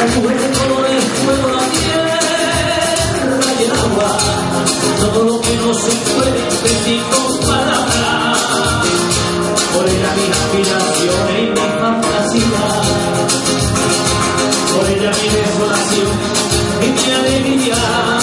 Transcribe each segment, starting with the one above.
Recuerde con el fuego la tierra y el agua, todo lo que no se puede decir con palabras. Por ella mi aspiración y mi fantasía, por ella mi desolación y mi alegría.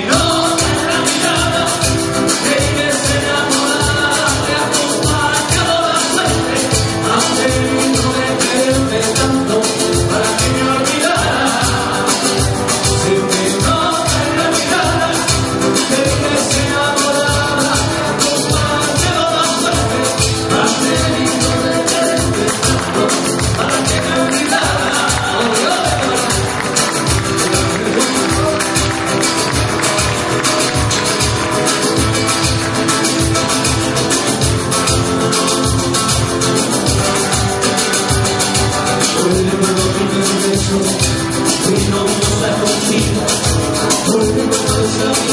no. love.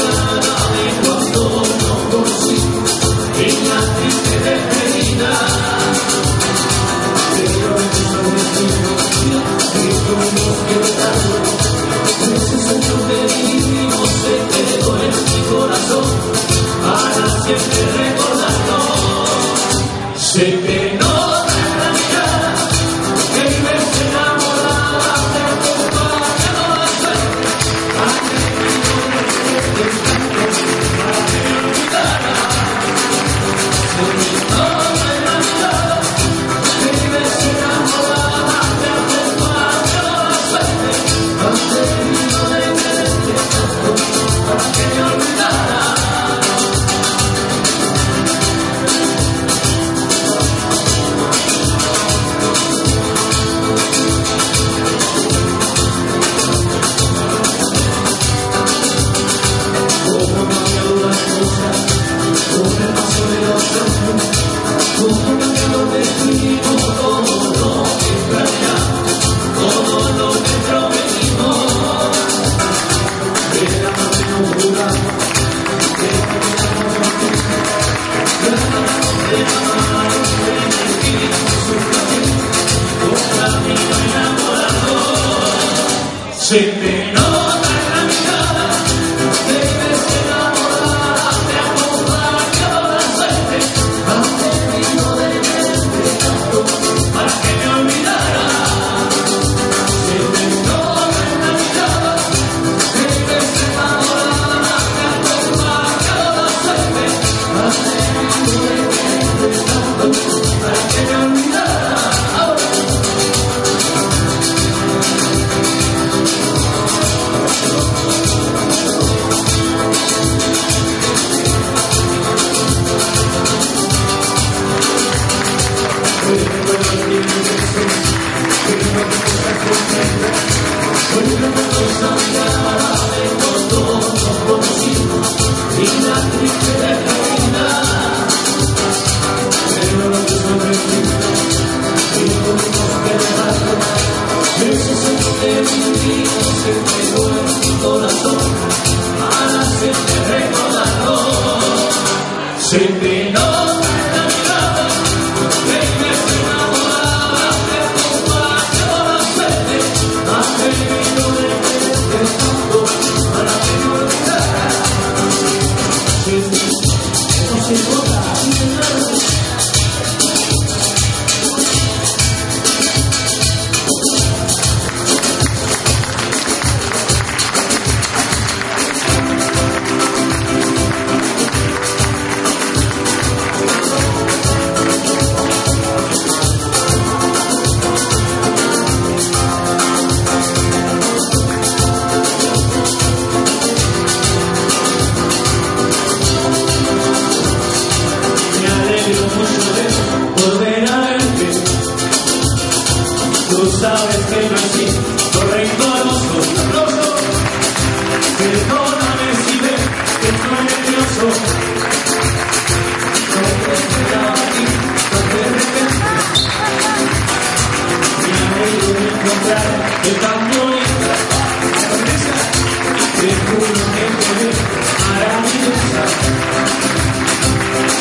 maravillosa.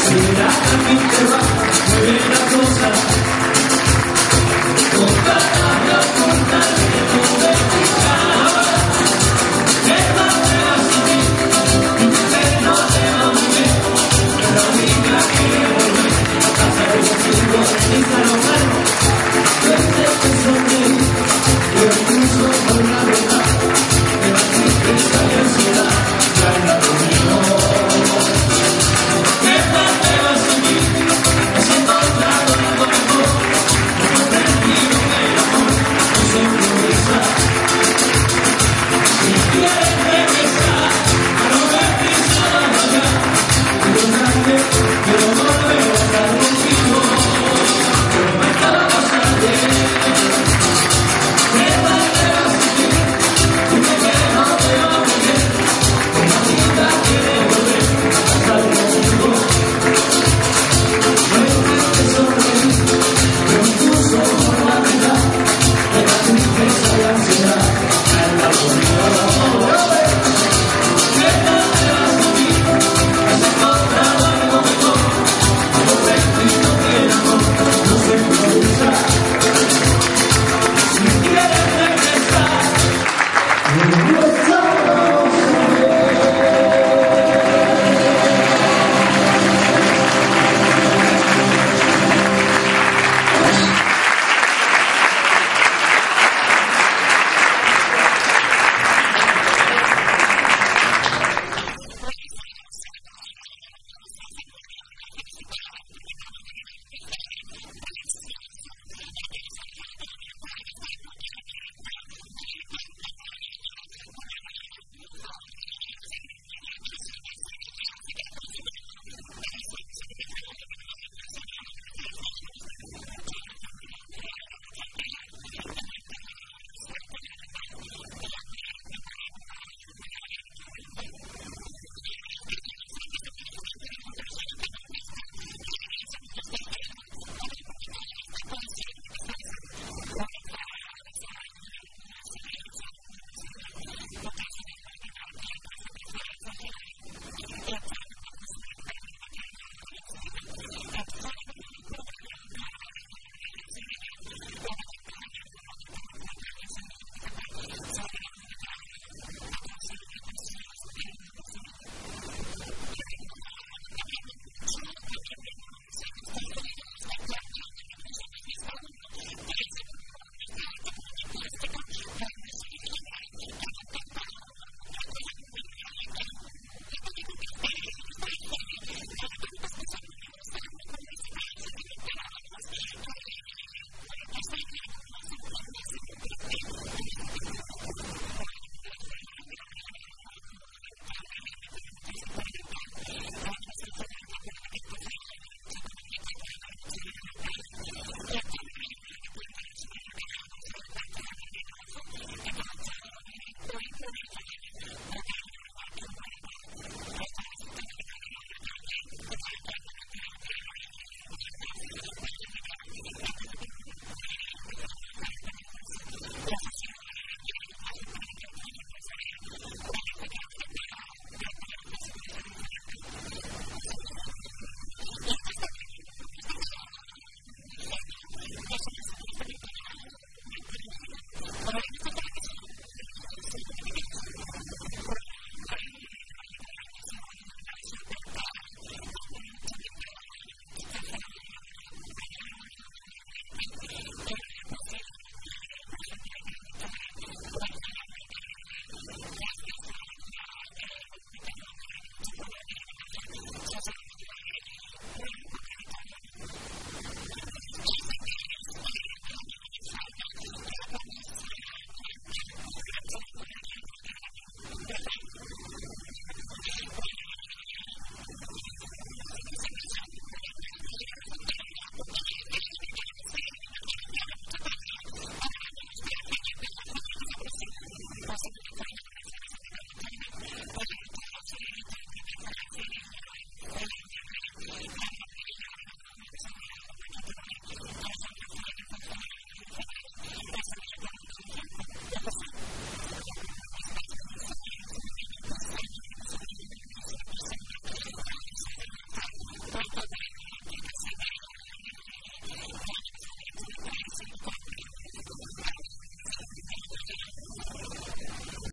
Será aquí te va,